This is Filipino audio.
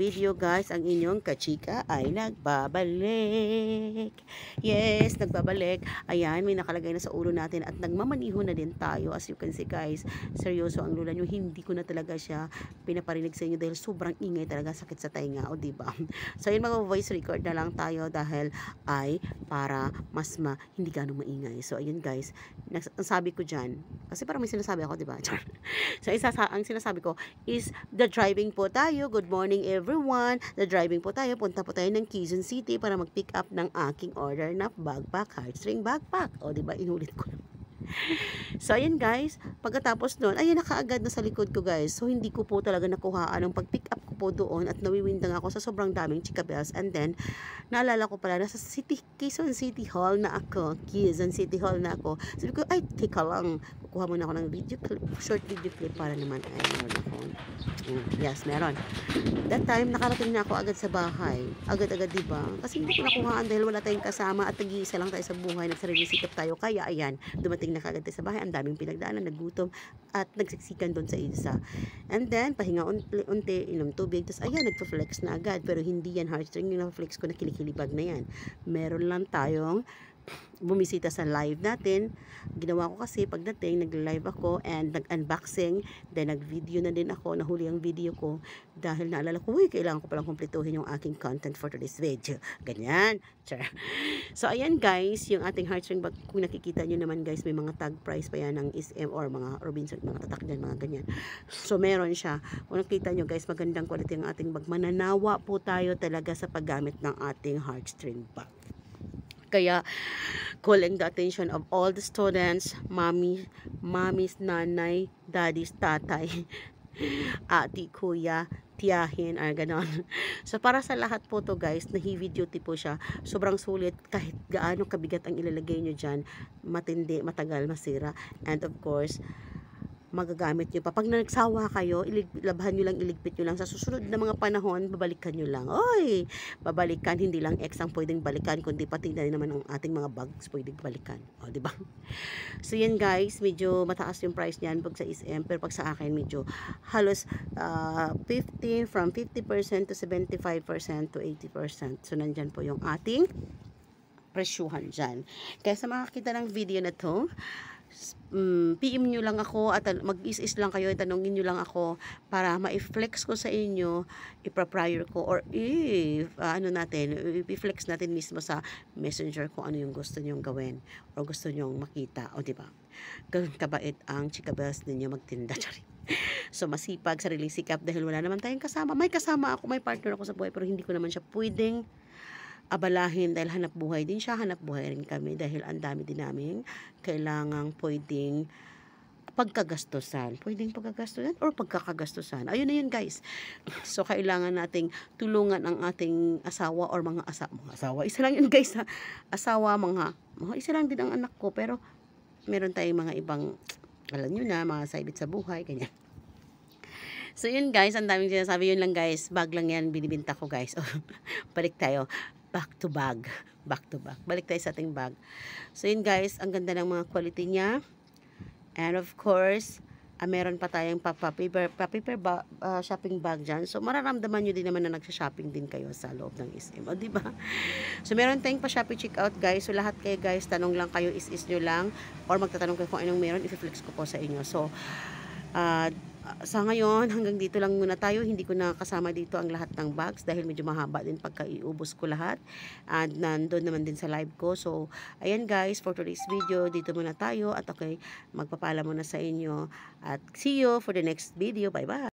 video guys, ang inyong kachika ay nagbabalik. Yes, nagbabalik. Ayan, may nakalagay na sa ulo natin at nagmamaniho na din tayo. As you can see guys, seryoso ang lula nyo. Hindi ko na talaga siya pinaparinig sa inyo dahil sobrang ingay talaga sakit sa tainga. O diba? So yun mga voice record na lang tayo dahil ay para mas ma, hindi ganong maingay. So ayun guys, ang sabi ko dyan, kasi parang may sinasabi ako, diba? so isa sa, ang sinasabi ko is the driving po tayo. Good morning everyone. The driving po tayo. Punta po tayo ng Quezon City para mag-pick up ng aking order na backpack, heartstring backpack. O, di ba Inulit ko. So, ayan guys, pagkatapos nun, ayan nakaagad na sa likod ko guys. So, hindi ko po talaga nakuhaan ang pag-pick up ko po doon at nawiwindang ako sa sobrang daming chika bells. And then, naalala ko pala, nasa City, Quezon City Hall na ako. Quezon City Hall na ako. Sabi ko, ay, teka lang. Kukuha muna ako ng video clip, short video clip para naman, ay, meron ako. Mm, yes, meron. That time, nakarating na ako agad sa bahay. Agad-agad, di ba? Kasi hindi ko nakuhaan dahil wala tayong kasama at nag-iisa lang tayo sa buhay. Nagsarili sikap tayo. Kaya, ayan, dumating na kagad sa bahay, ang daming pinagdaanan, nagutom, at nagsiksikan doon sa isa. And then, pahinga unti, inom tubig, tapos ayan, nagpa-flex na agad, pero hindi yan heartstring, yung flex ko na kilikilibag na yan. Meron lang tayong bumisita sa live natin. Ginawa ko kasi pagdating, nag-live ako and nag-unboxing. Then nag-video na din ako, nahuli ang video ko dahil naalala ko, uy, kailangan ko palang kumpletuhin yung aking content for today's video. Ganyan. Sure. So, ayan guys, yung ating heartstring bag, kung nakikita nyo naman guys, may mga tag price pa yan ng SM or mga Robinson, mga tatak dyan, mga ganyan. So, meron siya. Kung nakita nyo guys, magandang quality ang ating bag. Mananawa po tayo talaga sa paggamit ng ating heartstring bag. Kaya, calling the attention of all the students, mommy, mommy's, nanay, daddy's, tatay, ati, kuya, tiyahin, or ganon. So, para sa lahat po to guys, na heavy duty po siya. Sobrang sulit kahit gaano kabigat ang ilalagay nyo dyan. Matindi, matagal, masira. And of course, magagamit nyo pa. Pag nagsawa kayo, ilig, labhan nyo lang, iligpit nyo lang. Sa susunod na mga panahon, babalikan nyo lang. Oy! Babalikan, hindi lang X ang pwedeng balikan, kundi pati na naman ang ating mga bags pwedeng balikan. O, ba? So, yan guys, medyo mataas yung price niyan pag sa SM, pero pag sa akin, medyo halos uh, ah, 50, from 50% to 75% to 80%. So, nandyan po yung ating presyuhan dyan. Kaya sa makakita ng video na to, um, mm, PM nyo lang ako at mag-is-is lang kayo, tanongin nyo lang ako para ma-flex ko sa inyo, ipra-prior ko or if, uh, ano natin, i-flex natin mismo sa messenger kung ano yung gusto nyong gawin or gusto nyong makita, o di ba? Ganun kabait ang chikabels ninyo magtinda, charit. So, masipag, sariling sikap dahil wala naman tayong kasama. May kasama ako, may partner ako sa buhay, pero hindi ko naman siya pwedeng abalahin dahil hanap buhay din siya, hanap buhay rin kami dahil ang dami din namin kailangang pwedeng pagkagastusan. Pwedeng pagkagastusan or pagkakagastusan. Ayun na yun guys. So, kailangan nating tulungan ang ating asawa or mga asawa. Mga asawa. Isa lang yun guys ha. Asawa, mga, mga isa lang din ang anak ko. Pero, meron tayong mga ibang, alam nyo na, mga saibit sa buhay, ganyan. So, yun guys, ang daming sinasabi. Yun lang guys, bag lang yan, binibinta ko guys. balik tayo back to bag. Back to bag. Balik tayo sa ating bag. So, yun guys, ang ganda ng mga quality niya. And of course, uh, meron pa tayong pa-paper, pa-paper ba, uh, shopping bag dyan. So, mararamdaman nyo din naman na nagsha-shopping din kayo sa loob ng SM. O, diba? So, meron tayong pa-shopping checkout, guys. So, lahat kayo, guys, tanong lang kayo, is-is nyo lang. Or magtatanong kayo kung anong meron, i-flex ko po sa inyo. So, uh, sa ngayon, hanggang dito lang muna tayo. Hindi ko na kasama dito ang lahat ng bags dahil medyo mahaba din pagka iubos ko lahat. And nandun naman din sa live ko. So, ayan guys, for today's video, dito muna tayo. At okay, magpapala muna sa inyo. At see you for the next video. Bye-bye!